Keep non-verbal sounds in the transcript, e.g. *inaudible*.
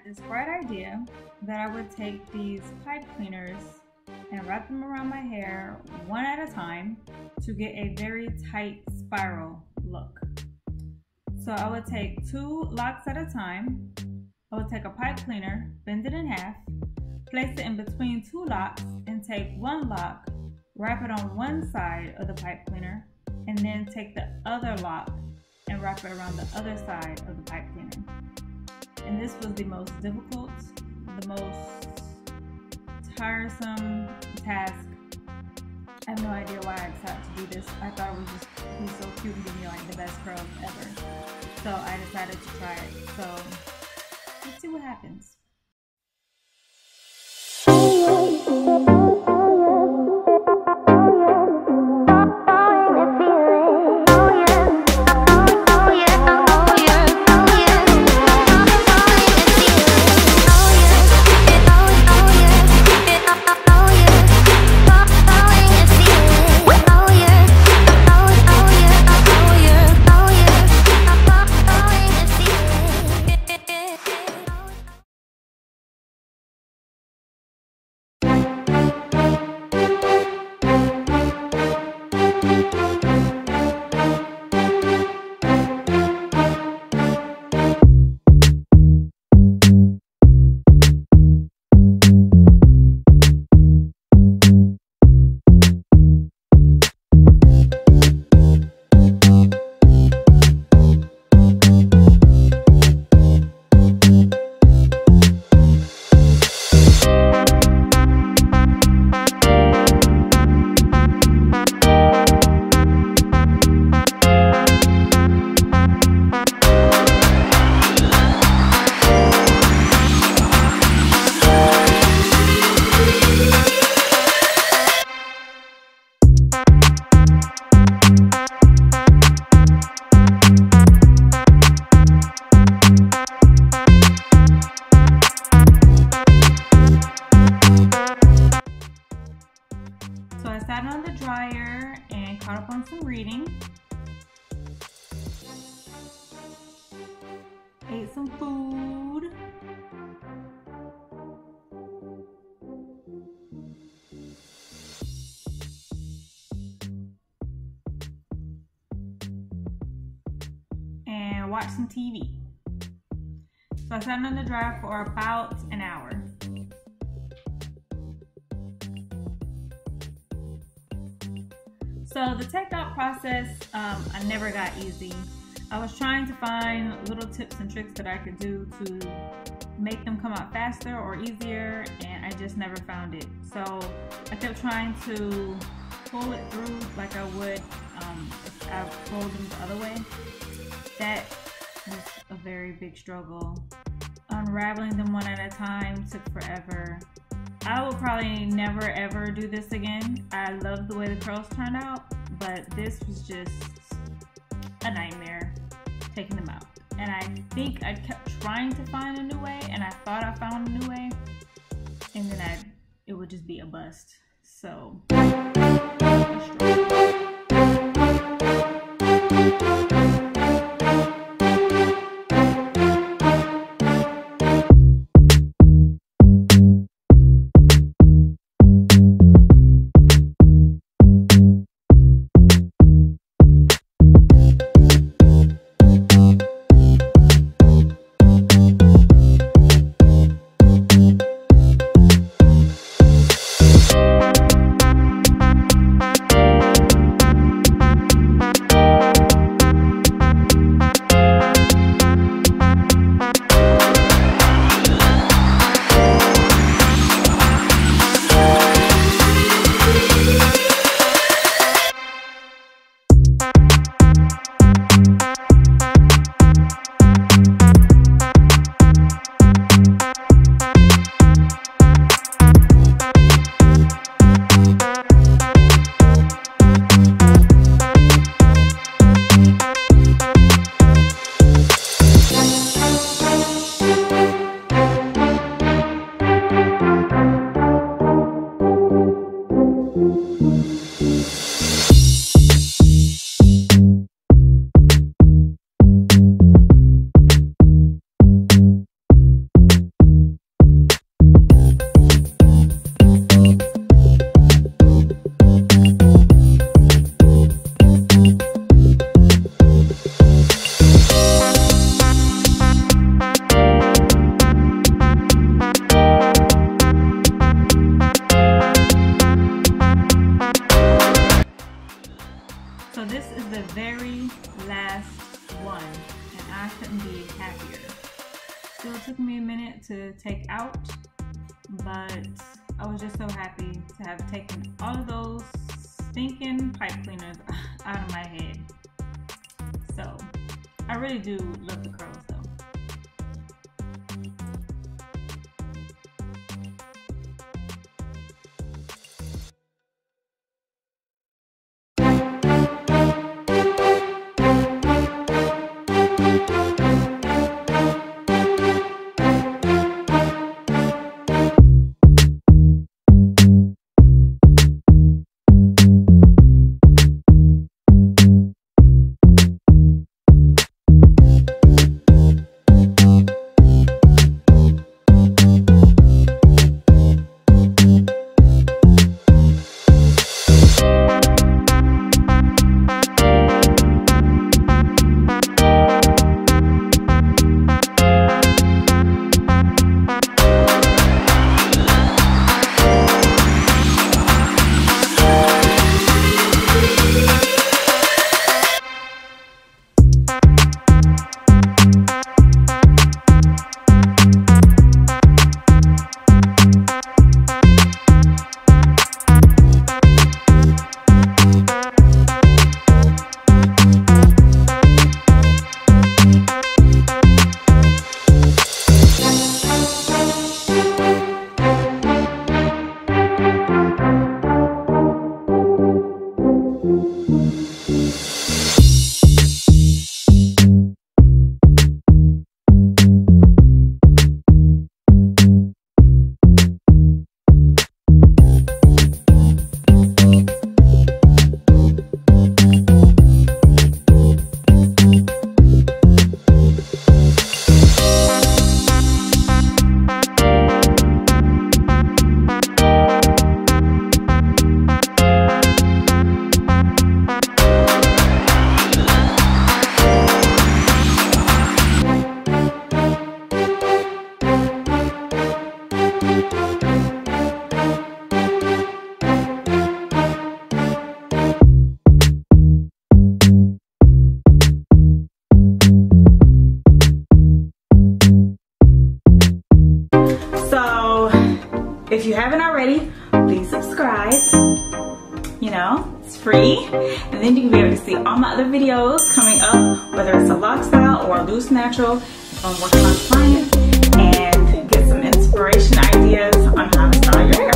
had this bright idea that I would take these pipe cleaners and wrap them around my hair one at a time to get a very tight spiral look. So I would take two locs at a time. I would take a pipe cleaner, bend it in half, place it in between two locs, and take one loc, wrap it on one side of the pipe cleaner, and then take the other loc and wrap it around the other side of the pipe cleaner. And this was the most difficult, the most tiresome task. I have no idea why I decided to do this. I thought it was just be so cute and give me like the best curls ever. So I decided to try it. So let's see what happens. Sat on the dryer and caught up on some reading. Ate some food. And watched some TV. So I sat on the dryer for about an hour. So the tech out process, um, I never got easy. I was trying to find little tips and tricks that I could do to make them come out faster or easier, and I just never found it. So I kept trying to pull it through like I would um, if I pulled them the other way. That was a very big struggle. Unraveling them one at a time took forever. I will probably never ever do this again. I love the way the curls turned out, but this was just a nightmare taking them out. And I think I kept trying to find a new way, and I thought I found a new way, and then I it would just be a bust. So. very last one, and I couldn't be happier. Still took me a minute to take out, but I was just so happy to have taken all of those stinking pipe cleaners *laughs* out of my head. So I really do love the curls. free. And then you can be able to see all my other videos coming up, whether it's a lifestyle or a loose natural, on working on clients, and get some inspiration ideas on how to style your hair.